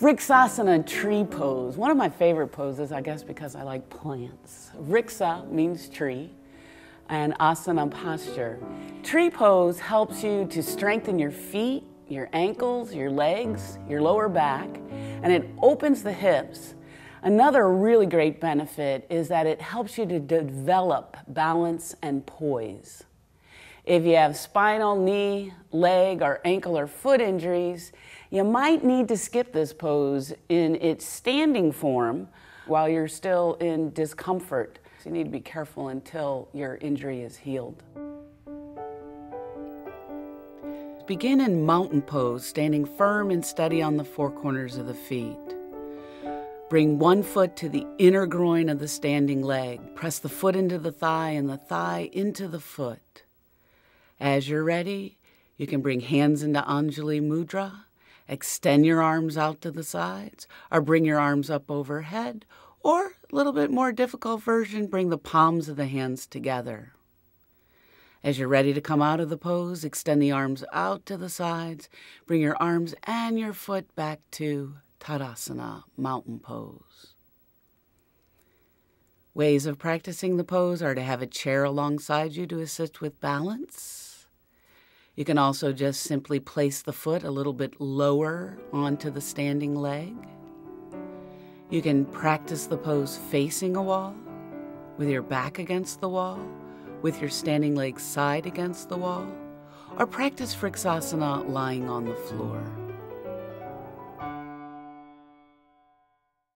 Vriksasana tree pose, one of my favorite poses, I guess because I like plants. Vriksa means tree, and asana posture. Tree pose helps you to strengthen your feet, your ankles, your legs, your lower back, and it opens the hips. Another really great benefit is that it helps you to develop balance and poise. If you have spinal, knee, leg, or ankle or foot injuries, you might need to skip this pose in its standing form while you're still in discomfort. So you need to be careful until your injury is healed. Begin in mountain pose, standing firm and steady on the four corners of the feet. Bring one foot to the inner groin of the standing leg. Press the foot into the thigh and the thigh into the foot. As you're ready, you can bring hands into Anjali Mudra Extend your arms out to the sides or bring your arms up overhead, or a little bit more difficult version, bring the palms of the hands together. As you're ready to come out of the pose, extend the arms out to the sides. Bring your arms and your foot back to Tadasana, mountain pose. Ways of practicing the pose are to have a chair alongside you to assist with balance you can also just simply place the foot a little bit lower onto the standing leg. You can practice the pose facing a wall, with your back against the wall, with your standing leg side against the wall, or practice Vriksasana lying on the floor.